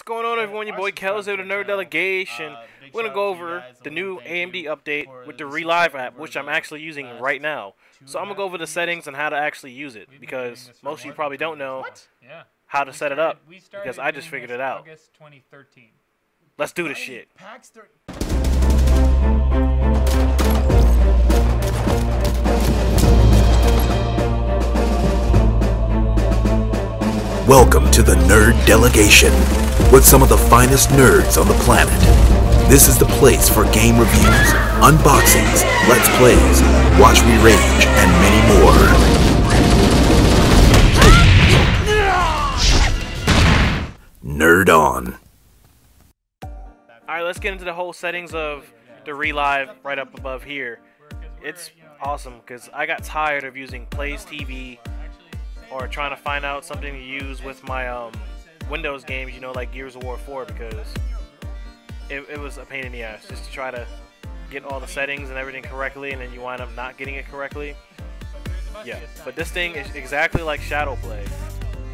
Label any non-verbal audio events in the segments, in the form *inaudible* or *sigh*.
What's going on, everyone? Your boy Kells here, the Nerd Delegation. We're gonna go over the new AMD update with the Relive app, which I'm actually using right now. So I'm gonna go over the settings and how to actually use it, because most of you probably don't know how to set it up, because I just figured it out. August 2013. Let's do this shit. Welcome to the Nerd Delegation with some of the finest nerds on the planet. This is the place for game reviews, unboxings, let's plays, watch we rage, and many more. Nerd on. Alright, let's get into the whole settings of the Relive right up above here. It's awesome, because I got tired of using Plays TV or trying to find out something to use with my um, Windows games, you know, like Gears of War 4, because it, it was a pain in the ass just to try to get all the settings and everything correctly, and then you wind up not getting it correctly. Yeah, but this thing is exactly like Shadowplay,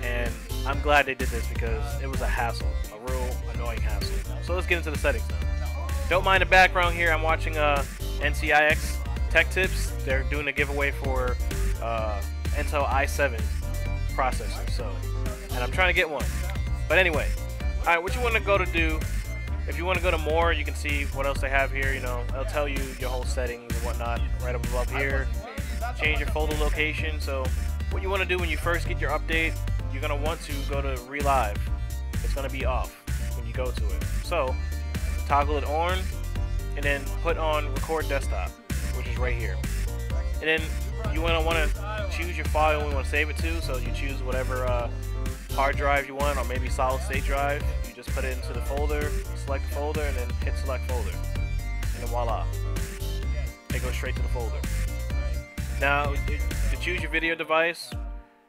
and I'm glad they did this because it was a hassle, a real annoying hassle. So let's get into the settings now. Don't mind the background here. I'm watching uh, NCIX Tech Tips. They're doing a giveaway for uh, Intel i7 processor. So, and I'm trying to get one. But anyway, all right. What you want to go to do? If you want to go to more, you can see what else they have here. You know, it'll tell you your whole settings and whatnot right up above here. Change your folder location. So, what you want to do when you first get your update, you're gonna want to go to Relive. It's gonna be off when you go to it. So, toggle it on, and then put on Record Desktop, which is right here. And then you wanna wanna choose your file you want to save it to. So you choose whatever uh, hard drive you want, or maybe solid state drive. You just put it into the folder, select folder, and then hit select folder, and then voila, it goes straight to the folder. Now, to choose your video device,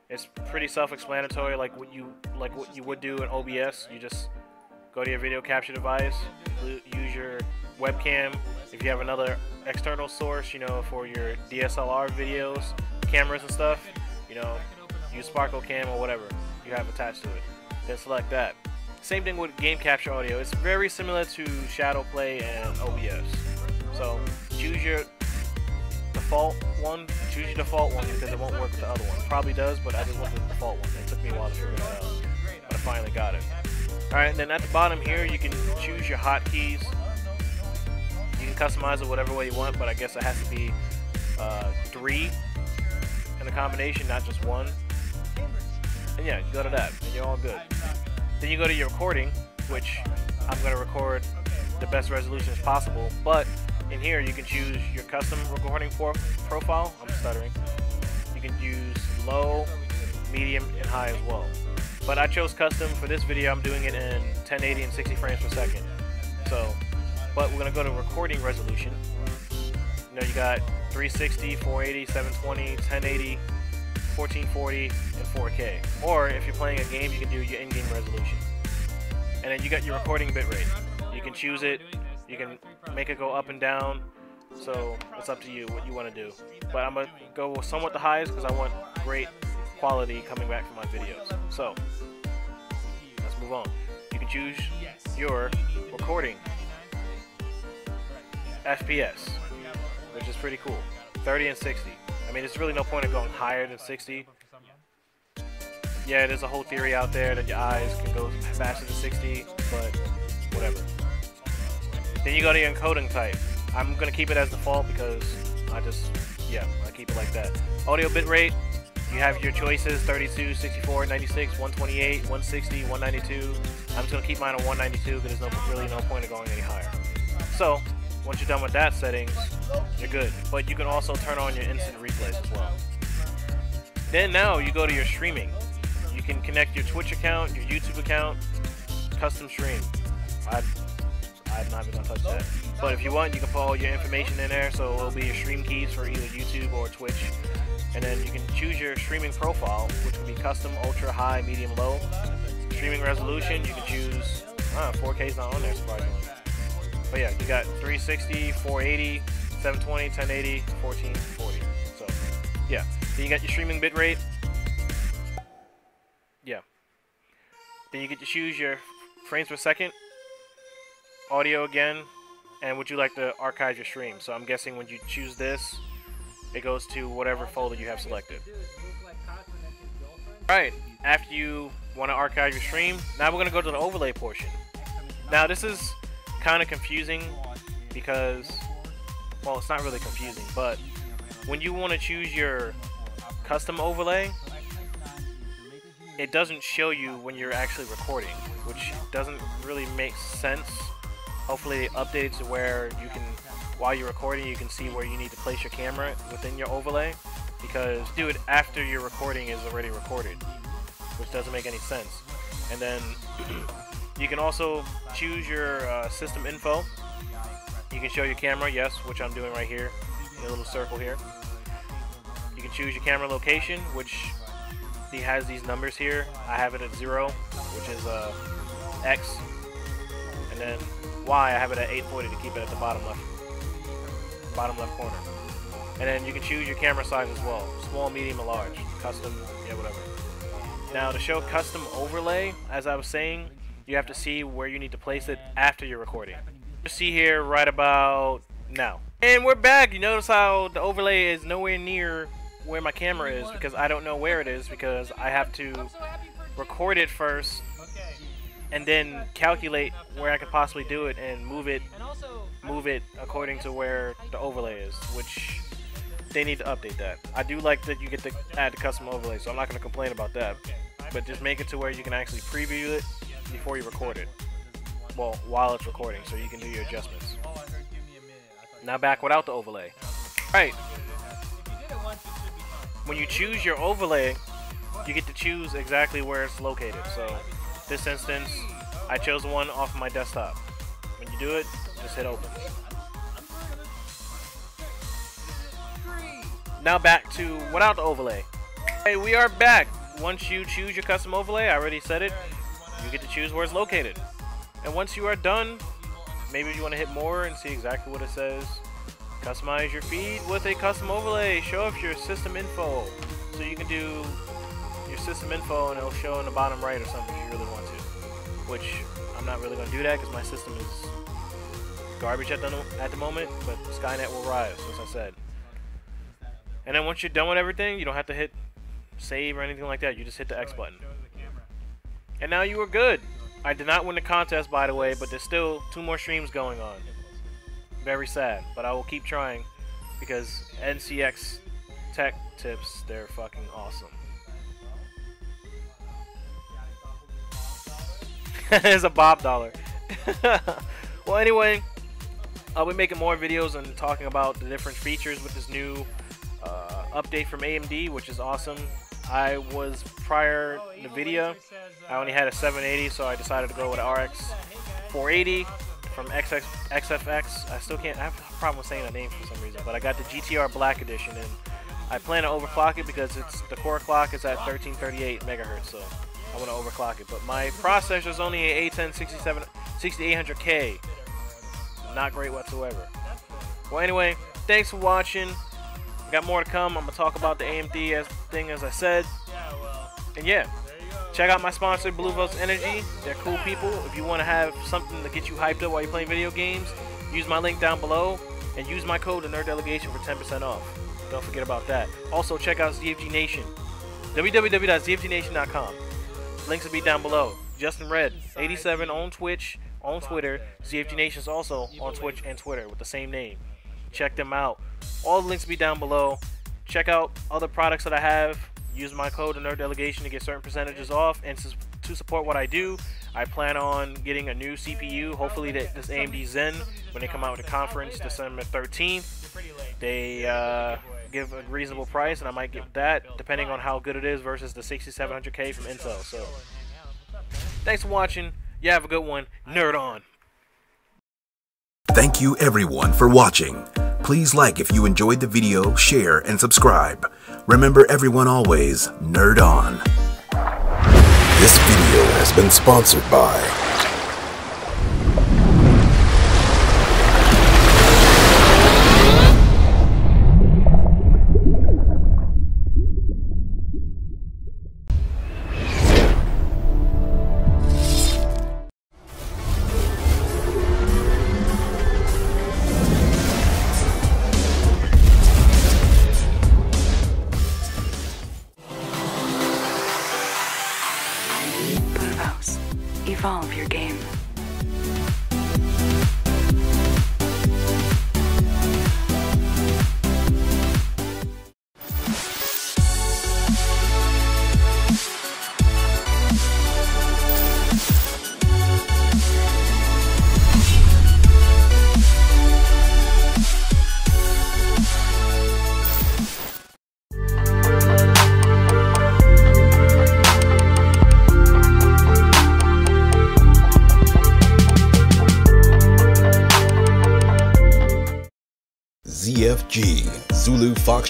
it's pretty self-explanatory. Like what you like what you would do in OBS. You just go to your video capture device, use your webcam. If you have another external source, you know, for your DSLR videos, cameras and stuff, you know, use SparkoCam or whatever you have attached to it. Then select that. Same thing with game capture audio. It's very similar to Shadowplay and OBS. So choose your default one. Choose your default one because it won't work with the other one. Probably does, but I just want the default one. It took me a while to figure it out, but I finally got it. All right, then at the bottom here, you can choose your hotkeys. You can customize it whatever way you want, but I guess it has to be uh, three in a combination, not just one. And yeah, go to that, and you're all good. Then you go to your recording, which I'm to record the best resolution as possible, but in here you can choose your custom recording for profile. I'm stuttering. You can use low, medium, and high as well. But I chose custom for this video. I'm doing it in 1080 and 60 frames per second. So, but we're gonna go to recording resolution. You know, you got 360, 480, 720, 1080, 1440, and 4K. Or if you're playing a game, you can do your in-game resolution. And then you got your recording bitrate. You can choose it. You can make it go up and down. So it's up to you what you want to do. But I'm gonna go somewhat the highest because I want great quality coming back from my videos. So let's move on. You can choose your recording FPS, which is pretty cool. 30 and 60. Mean, there's really no point in going higher than 60. Yeah, there's a whole theory out there that your eyes can go faster than 60, but whatever. Then you go to your encoding type. I'm gonna keep it as default because I just, yeah, I keep it like that. Audio bitrate, you have your choices 32, 64, 96, 128, 160, 192. I'm just gonna keep mine on 192 because there's no really no point of going any higher. So once you're done with that settings, you're good. But you can also turn on your instant replays as well. Then now you go to your streaming. You can connect your Twitch account, your YouTube account, custom stream. I I'm not even gonna touch that. But if you want, you can put all your information in there, so it'll be your stream keys for either YouTube or Twitch. And then you can choose your streaming profile, which can be custom, ultra, high, medium, low. Streaming resolution, you can choose. Ah, 4K is not on there, surprisingly. But yeah, you got 360, 480, 720, 1080, 1440. So yeah. Then you got your streaming bitrate. Yeah. Then you get to choose your frames per second, audio again, and would you like to archive your stream? So I'm guessing when you choose this, it goes to whatever folder you have selected. Alright, after you want to archive your stream, now we're going to go to the overlay portion. Now this is kind of confusing because, well it's not really confusing, but when you want to choose your custom overlay, it doesn't show you when you're actually recording, which doesn't really make sense. Hopefully it updates to where you can, while you're recording, you can see where you need to place your camera within your overlay. Because do it after your recording is already recorded, which doesn't make any sense. And then *clears throat* you can also choose your uh, system info. You can show your camera, yes, which I'm doing right here, in a little circle here. You can choose your camera location, which he has these numbers here. I have it at 0, which is uh, X. And then Y, I have it at 840 to keep it at the bottom left, bottom left corner. And then you can choose your camera size as well. Small, medium, or large. Custom, yeah, whatever. Now to show custom overlay, as I was saying, you have to see where you need to place it after you're recording. See here right about now. And we're back. You notice how the overlay is nowhere near where my camera is because I don't know where it is because I have to record it first and then calculate where I could possibly do it and move it move it according to where the overlay is which they need to update that. I do like that you get to add the custom overlay so I'm not going to complain about that but just make it to where you can actually preview it before you record it well while it's recording so you can do your adjustments. Now back without the overlay. Alright, when you choose your overlay, you get to choose exactly where it's located. So, this instance, I chose one off my desktop. When you do it, just hit open. Now back to without the overlay. Hey, we are back. Once you choose your custom overlay, I already said it, you get to choose where it's located. And once you are done, maybe you want to hit more and see exactly what it says. Customize your feed with a custom overlay. Show off your system info. So you can do your system info and it'll show in the bottom right or something if you really want to. Which I'm not really going to do that because my system is garbage at the, at the moment, but Skynet will rise, as I said. And then once you're done with everything, you don't have to hit save or anything like that. You just hit the X button. And now you are good. I did not win the contest, by the way, but there's still two more streams going on. Very sad, but I will keep trying because NCIX Tech Tips, they're fucking awesome. *laughs* It's a Bob dollar. *laughs* well, anyway, I'll be making more videos and talking about the different features with this new uh, update from AMD, which is awesome. I was prior NVIDIA. I only had a 780, so I decided to go with an RX 480 from XX, XFX. I still can't, I have a problem with saying that name for some reason, but I got the GTR Black Edition, and I plan to overclock it because it's the core clock is at 1338 megahertz, so I want to overclock it. But my processor is only an A10 67, 6800K. Not great whatsoever. Well, anyway, thanks for watching. Got more to come. I'm to talk about the AMD as, thing as I said. And yeah. Check out my sponsor, BLUvos Energy. They're cool people. If you want to have something to get you hyped up while you're playing video games, use my link down below and use my code, the Nerd Delegation, for 10% off. Don't forget about that. Also, check out ZFG Nation. www.zfgnation.com. Links will be down below. Justin Red, 87 on Twitch, on Twitter. ZFG Nation is also on Twitch and Twitter with the same name. Check them out. All the links will be down below. Check out other products that I have. Use my code the nerd delegation to get certain percentages off. And to support what I do I plan on getting a new CPU hopefully that this AMD Zen when they come out with a conference December 13th they uh, give a reasonable price and I might get that depending on how good it is versus the 6700K from Intel so. Thanks for watching. You have a good one. Nerd on. Thank you everyone for watching. Please like if you enjoyed the video, share, and subscribe. Remember everyone always, nerd on. This video has been sponsored by Evolve your game.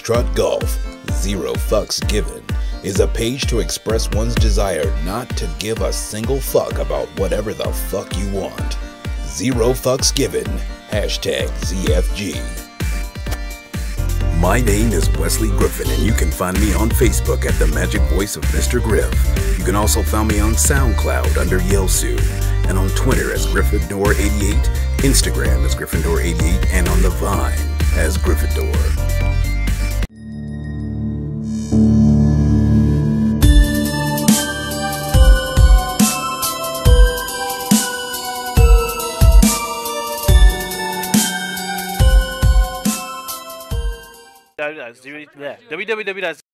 Foxtrot Golf, Zero Fucks Given, is a page to express one's desire not to give a single fuck about whatever the fuck you want. Zero Fucks Given, hashtag ZFG. My name is Wesley Griffin, and you can find me on Facebook at the Magic Voice of Mr. Griff. You can also find me on SoundCloud under Yelsu, and on Twitter as Gryffindor88, Instagram as Gryffindor88, and on the Vine as Gryffindor. Www